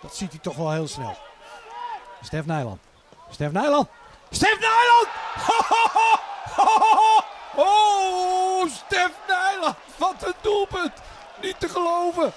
Dat ziet hij toch wel heel snel. Stef Nijland. Stef Nijland. Stef Nijland! Oh, Stef Nijland. Wat een doelpunt. Niet te geloven.